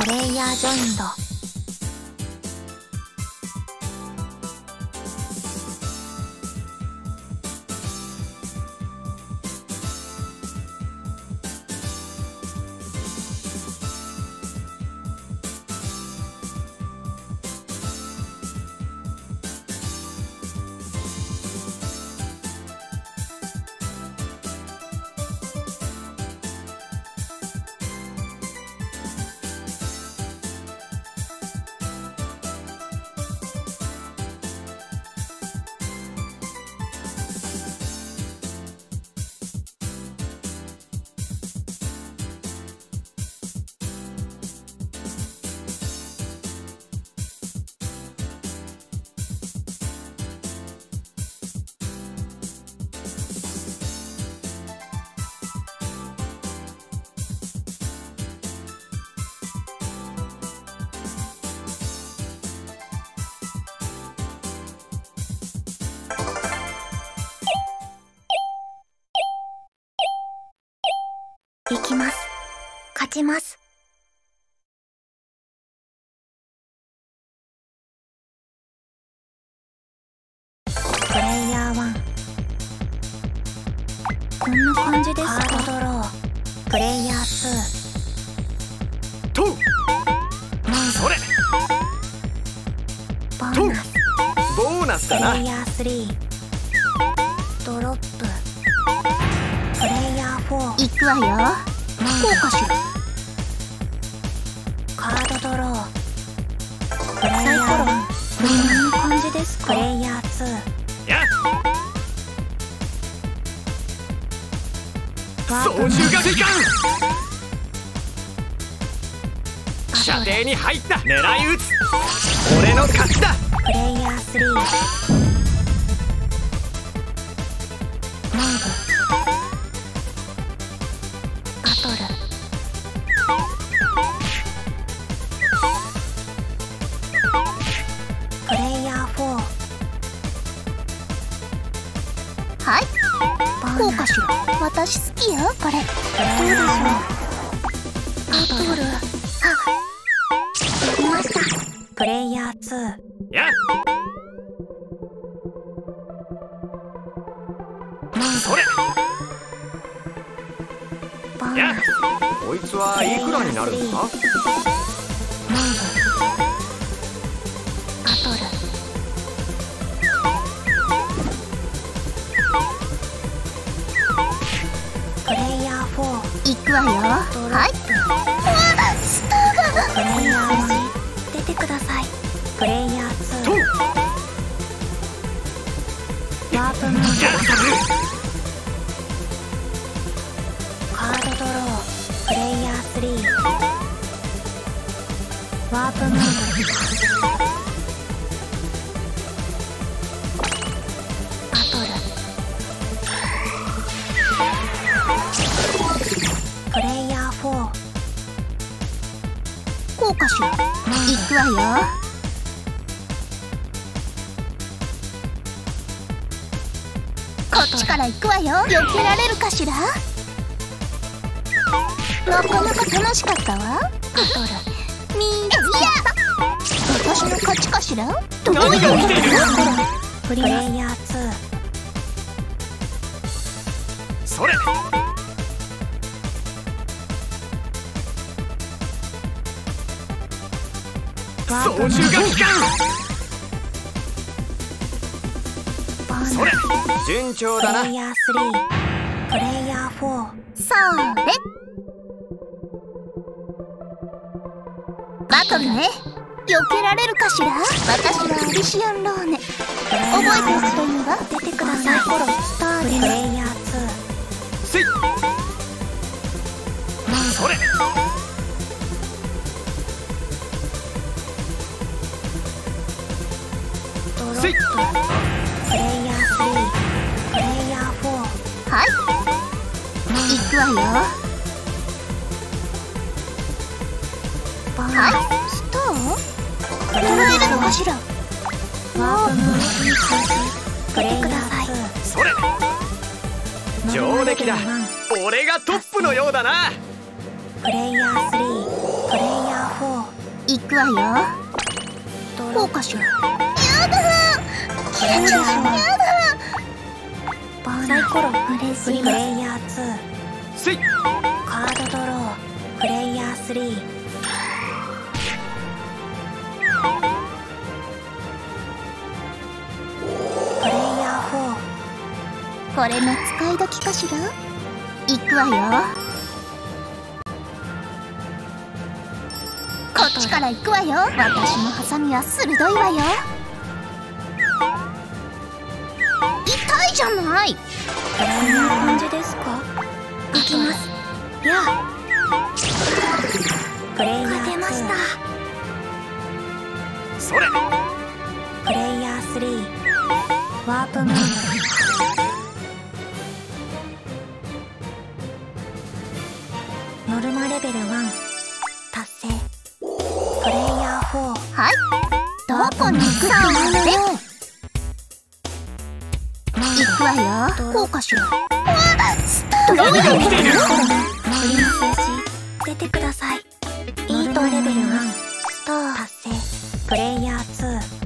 プレイヤージョインド。きます。勝ちます。ですか？プレイヤー2や操縦がいかん。射程に入った。狙い撃つ。俺の勝ちだ。プレイヤー3モー。ブこれ。どうでしょうバトル。あできました。プレイヤー2やそれ。こいつはいくらになるんだモーワープムーカードドロー。プレイヤー3ワー。プムーブバトルプレイヤー4こうかしら行くわよちから行くわよ。避けられるかしら？なかなか楽しかったわ。バトルみーいや。私の勝ちかしら？どう何が起きているプレイヤー2それ。操縦がいかんそれ。順調だな。プレイヤー3プレイヤー4それバトルね。避けられるかしら？私はアリシアンローネ覚えておくといいわ。出てください。スターでプレイヤーせいそれ。2ドロップ。せいくわよ。はいスター取られ？るのかしらスワープムーブに開始プレイヤー2それ。上出来だ。俺がトップのようだな。プレイヤー3プレイヤー4行くわよ。こうかしらやだ。消えちゃうやだ。サイコロ嬉しいプレイヤー2せいカードドロープレイヤー3プレイヤー4これの使い時かしら？行くわよ。こっちから行くわよ。私のハサミは鋭いわよ。痛いじゃない。こんな感じですか？行きます。プレイヤー勝てました。それプレイヤー3ワープモー。ドノルマレベル1達成。プレイヤー4はい。どこに行くって。行くわよ。こうかしら何が起きている森の数字出てくださいイートレベル1スター達成プレイヤー2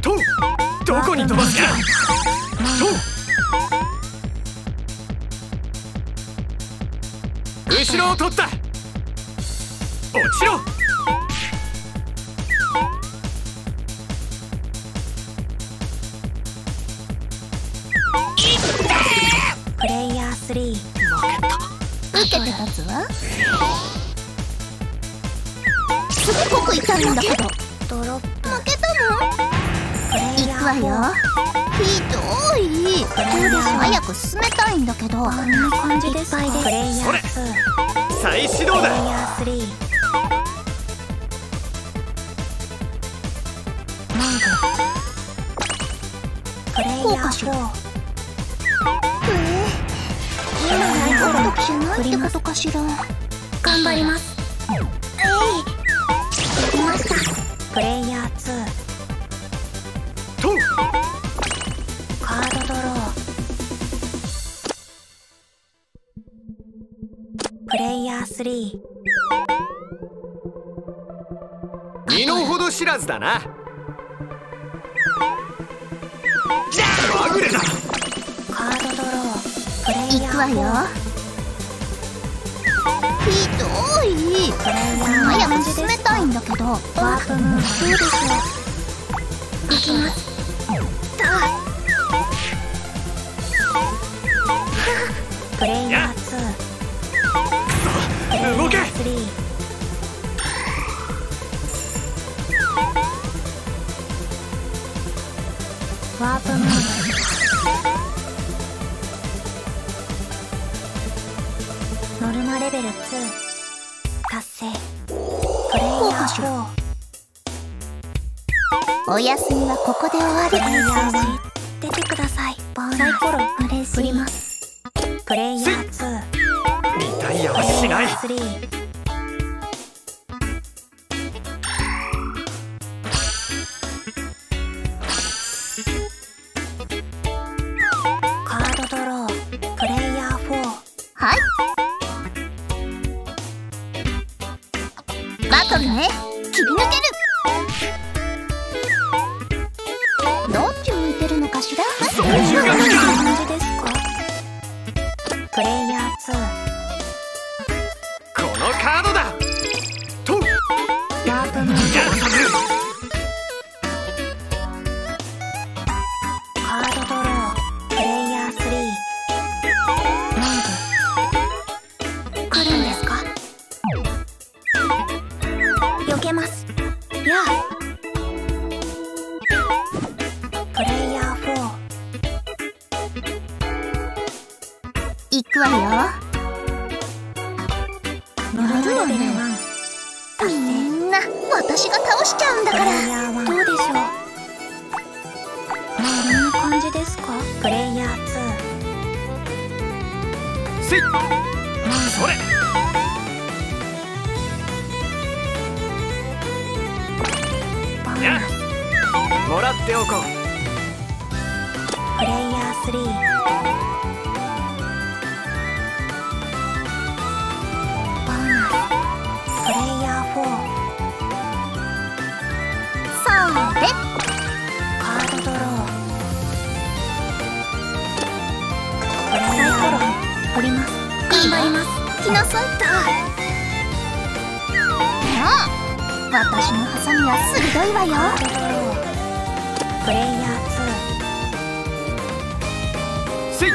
とどこに飛ばすか。と後ろを取った。落ちろ。んだけどドロップ負けたの行くわーよ。ひどい。早く進めたいんだけど。4こんな感じですか？プレイヤーそれ。2再始動プレイだ。ヤー3モードプレイヤーこうかしら4今やることじゃないってことかしら。頑張りますきましたプレイヤー2とカードドロー。プレイヤー3身の程知らずだな。まぐれだ。カードドロー。プレイヤー。行くわよひどい。プレイヤー早く進めたいんだけど。ワープムーンどうでしょう行きますノルマレベル2達成プレイヤー4お休みはここで終わプレイヤーり1出てください。サイコロ嬉しい。振りますプレイヤー2リタイアはプレイヤーしない。3切り抜ける。どっち向いてるのかしら。じですかプレイヤーこのカードだ。と。2ワープムーン行くわよ。ノルマレベル1みんな私が倒しちゃうんだプから。レイヤー。1どうでしょうこんな感じですか？プレイヤーせい。2モーそれもらっておこう。プレイヤー3れカードドロー。これサイコロ振ります。頑張ります。来なさいったもう私のハサミは鋭いわよプレイヤー2せい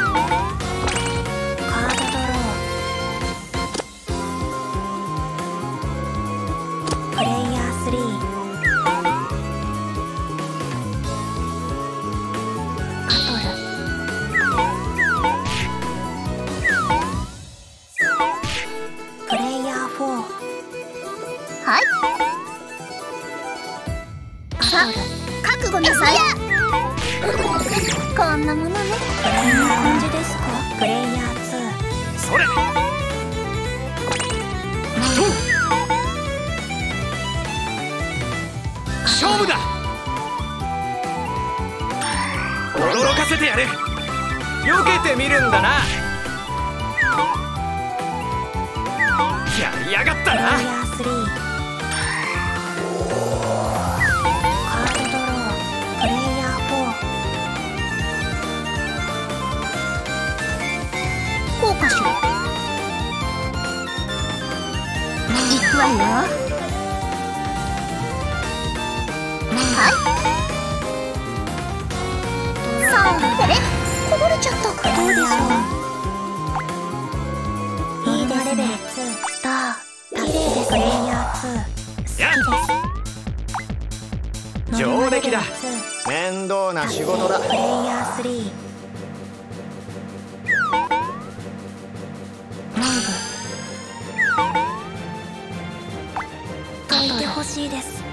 ほしいです。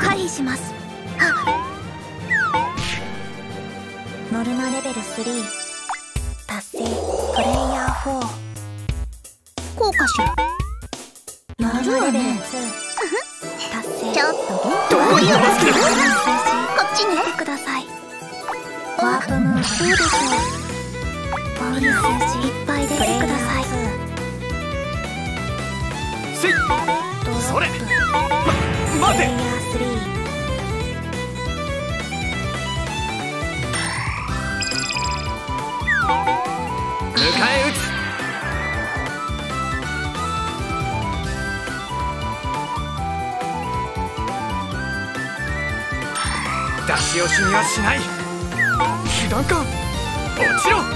回避します。ノルマレベル3達成。プレイヤー4こうかしらノルマレベル2達成。ちょっと。どうい。うこっちくださいワープムーブどうでしょうボーナス数字いっぱい出てくださいせい。それ。ま待て。迎え撃つ。出し惜しみはしない。被弾か落ちろ。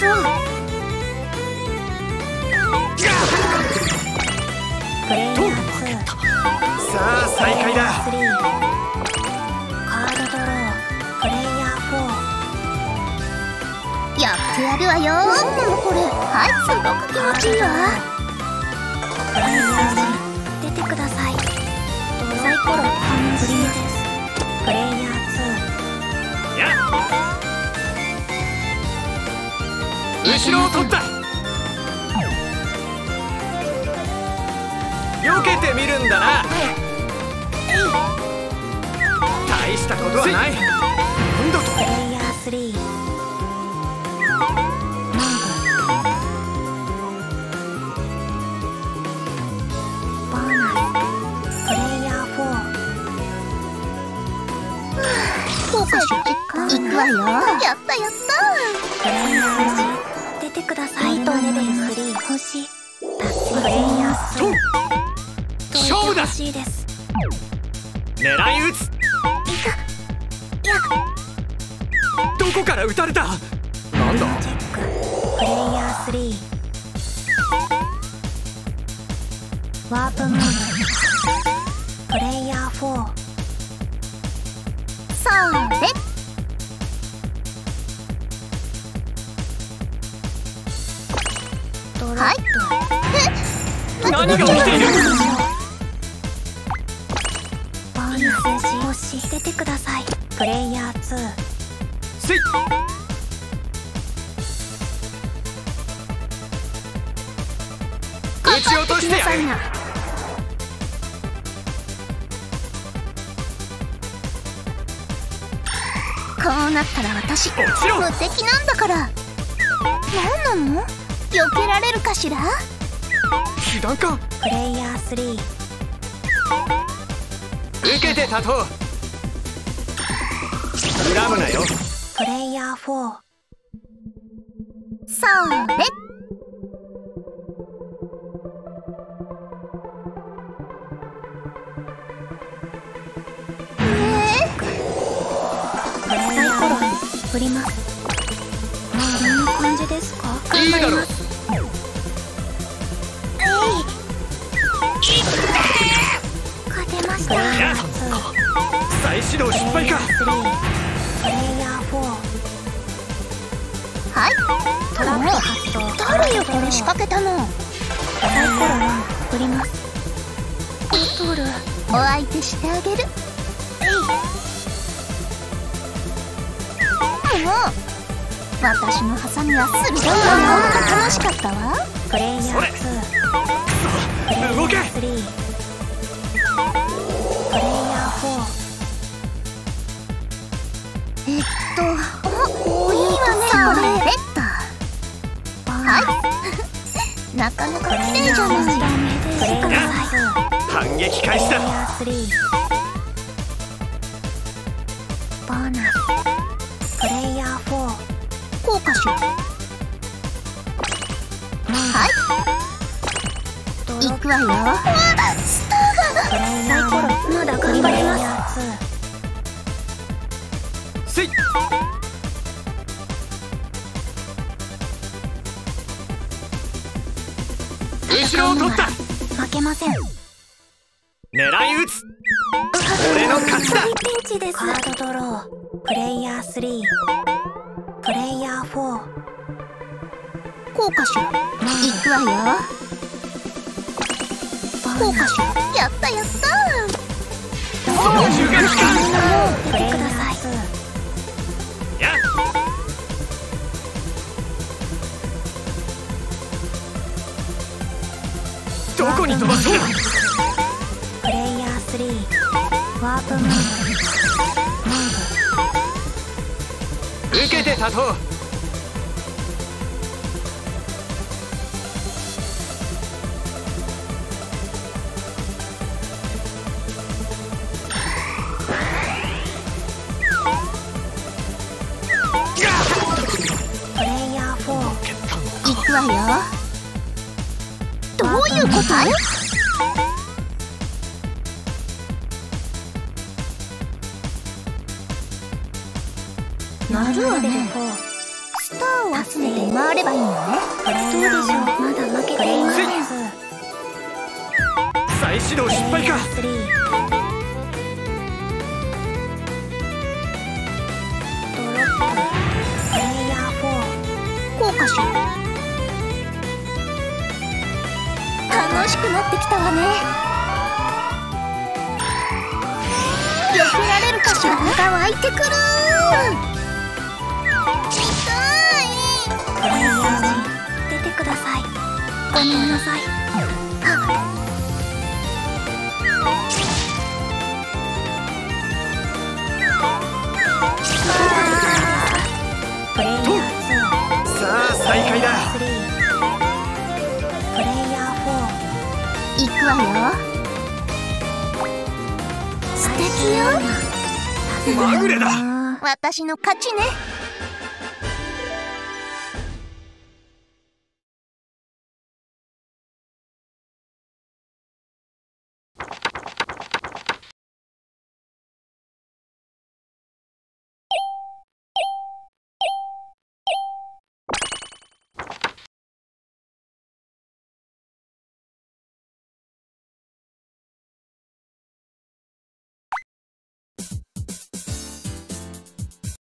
さあ再開だ。3カードドロープレイヤー4やってやるわよ。なんなのこれはいすごく気持ちいいわプレイヤー3出てください。サイコロ半振りです後ろを取った。避けてみるんだな。大したことはない。なんだとしいです。狙い撃つ。いやどこから撃たれた？なんだ？チェックプレイヤー3ワープープレイヤー4それはい。何が起きている？てください。プレイヤー2せい撃ち落としてやる。こうなったら私無敵なんだから。何なの？避けられるかしら？被弾か。プレイヤー3受けて立とう恨むなよ。プレイヤー4それプレイヤー1振ります。もうどんな感じですか？いい。だろう勝てました。や再始動失敗か。プレイヤー4はい。トラップ発動誰よこれ仕掛けたの？サイコロ1振ります。ボトルお相手してあげる。もう私のハサミは鋭いわ楽しかったわ。プレイヤー2それプレイヤー。動けとこういうわねこれ。ベッドはい。なかなか綺麗じゃないプレイヤー2反撃開始だ。プレイヤー。3ボーナスプレイヤー。4こうかしらはい。行くわよ。スターが。プレイヤー1まだ頑張れますせい。後ろを取った。負けません。狙い撃つ。俺の勝ちだ。ピンチです。カードドロー。プレイヤー3プレイヤー4こうかしら行くわよ。こうかしらやったやった。おプレイヤー2どこに飛ばすんだプレイヤー3ワープモー。ド受けて立とういうこと？なるわね。スターを集めて回ればいいのね。プレイヤー4まだ負けていません。再始動失敗か。ドロッププレイヤー4こうかしらしくなってきたわね。避けられるかしらが湧い。てくる痛いプレイヤー1出てください。ごめんなさい。プレイヤー。2さあ再開だ。3プレイヤー4行くわよ。素敵よ。まぐれだ。私の勝ちね